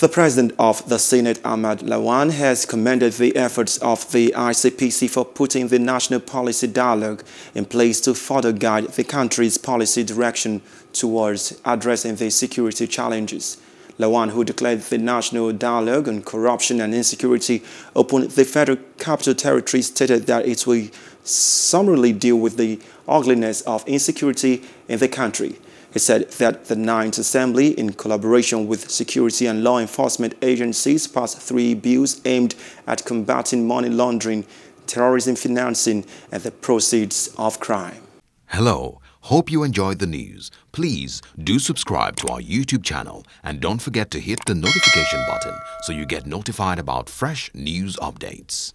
The President of the Senate, Ahmad Lawan, has commended the efforts of the ICPC for putting the national policy dialogue in place to further guide the country's policy direction towards addressing the security challenges. Lawan, who declared the national dialogue on corruption and insecurity upon the Federal Capital Territory, stated that it will summarily deal with the ugliness of insecurity in the country. He said that the Ninth Assembly, in collaboration with security and law enforcement agencies, passed three bills aimed at combating money laundering, terrorism financing, and the proceeds of crime. Hello. Hope you enjoyed the news. Please do subscribe to our YouTube channel and don't forget to hit the notification button so you get notified about fresh news updates.